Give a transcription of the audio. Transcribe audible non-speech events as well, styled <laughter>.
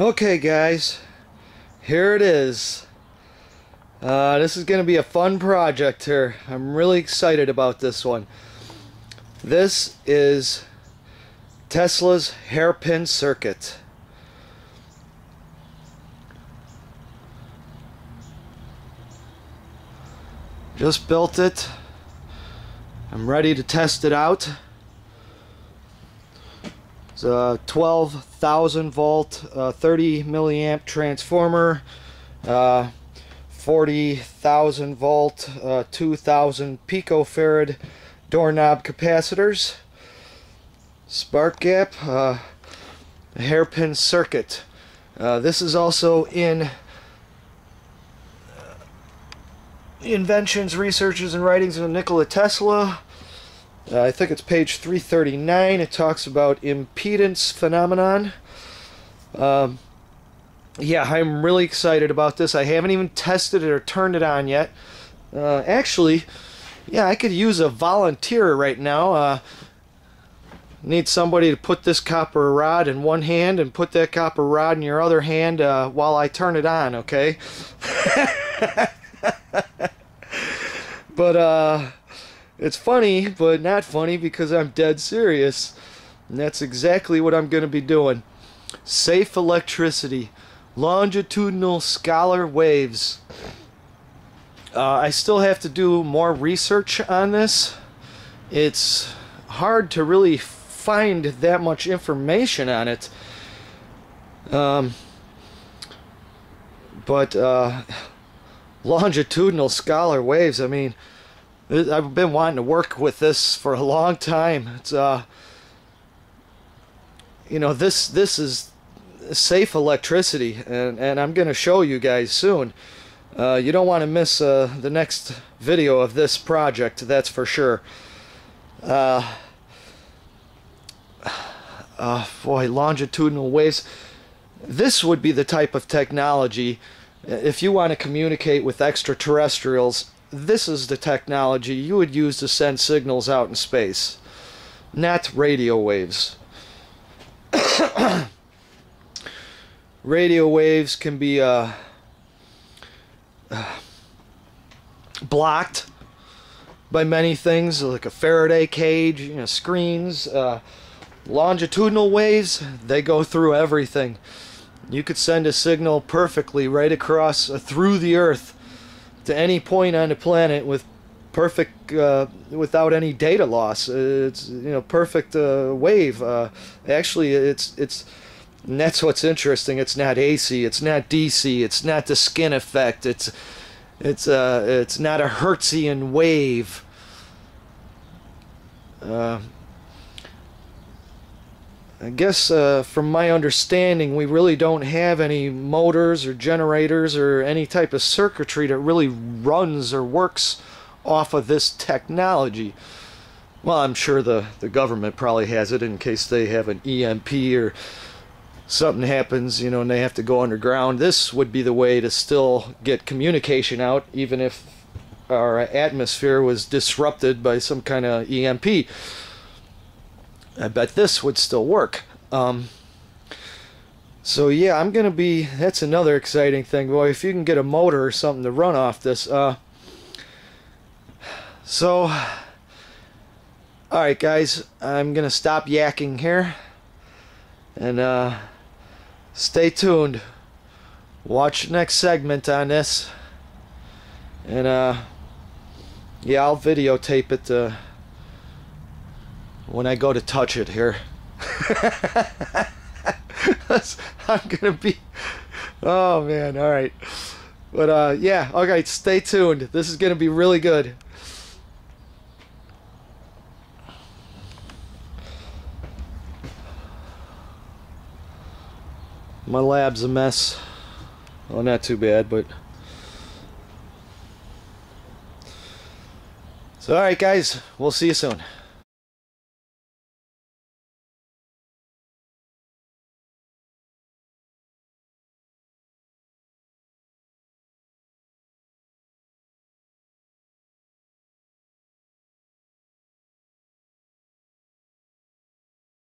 Okay, guys, here it is. Uh, this is going to be a fun project here. I'm really excited about this one. This is Tesla's hairpin circuit. Just built it. I'm ready to test it out. It's a 12,000 volt, uh, 30 milliamp transformer, uh, 40,000 volt, uh, 2,000 picofarad doorknob capacitors, spark gap, uh, hairpin circuit. Uh, this is also in Inventions, Researches, and Writings of Nikola Tesla. Uh, I think it's page 339. It talks about impedance phenomenon. Um, yeah, I'm really excited about this. I haven't even tested it or turned it on yet. Uh, actually, yeah, I could use a volunteer right now. Uh, need somebody to put this copper rod in one hand and put that copper rod in your other hand uh, while I turn it on, okay? <laughs> but uh, it's funny, but not funny because I'm dead serious. And that's exactly what I'm going to be doing. Safe electricity, longitudinal scalar waves. Uh, I still have to do more research on this. It's hard to really find that much information on it. Um, but uh, longitudinal scalar waves. I mean, I've been wanting to work with this for a long time. It's uh, you know, this this is safe electricity, and and I'm gonna show you guys soon. Uh, you don't want to miss uh, the next video of this project, that's for sure. Uh, <sighs> uh, boy, longitudinal waves. This would be the type of technology if you want to communicate with extraterrestrials, this is the technology you would use to send signals out in space, not radio waves. <coughs> radio waves can be uh, uh, blocked by many things, like a Faraday cage, you know, screens. Uh, longitudinal waves, they go through everything. You could send a signal perfectly right across uh, through the Earth to any point on the planet with perfect uh, without any data loss. It's you know perfect uh, wave. Uh, actually, it's it's that's what's interesting. It's not AC. It's not DC. It's not the skin effect. It's it's uh it's not a Hertzian wave. I guess uh, from my understanding, we really don't have any motors or generators or any type of circuitry that really runs or works off of this technology. Well, I'm sure the, the government probably has it in case they have an EMP or something happens, you know, and they have to go underground. This would be the way to still get communication out, even if our atmosphere was disrupted by some kind of EMP. I bet this would still work. Um, so yeah, I'm gonna be. That's another exciting thing, boy. If you can get a motor or something to run off this. Uh, so, all right, guys, I'm gonna stop yakking here, and uh, stay tuned. Watch next segment on this, and uh, yeah, I'll videotape it. When I go to touch it here. <laughs> I'm gonna be oh man all right. But uh yeah okay stay tuned. This is gonna be really good. My lab's a mess. Well not too bad but. So alright guys we'll see you soon